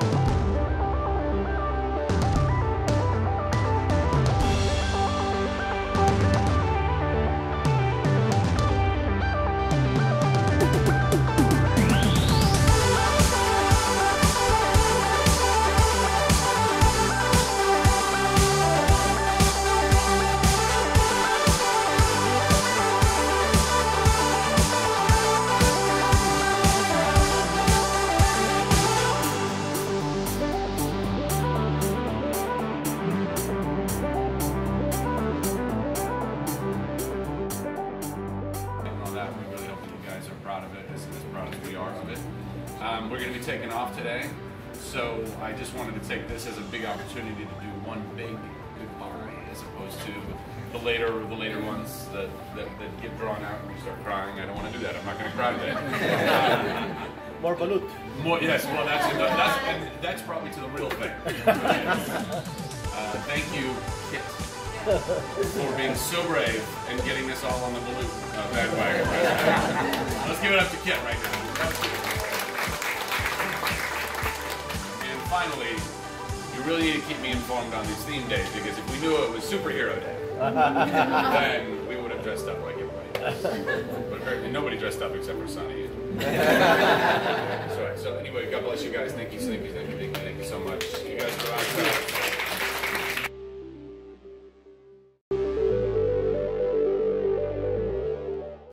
Bye. Of it, as, as proud as we are of it. Um, we're going to be taking off today, so I just wanted to take this as a big opportunity to do one big goodbye, as opposed to the later the later ones that, that, that get drawn out and you start crying. I don't want to do that. I'm not going to cry today. More balut. more, yes, well, that's, that's, and that's probably to the real thing. Uh, thank you, Kit, for being so brave and getting this all on the balloon uh, bandwagon. Let's give it up to Kit right now. And finally, you really need to keep me informed on these theme days because if we knew it was superhero day, then we would have dressed up like everybody. But apparently nobody dressed up except for Sonny. so, so anyway, God bless you guys. Thank you, thank you, thank you, thank you, thank you so much. You guys are awesome.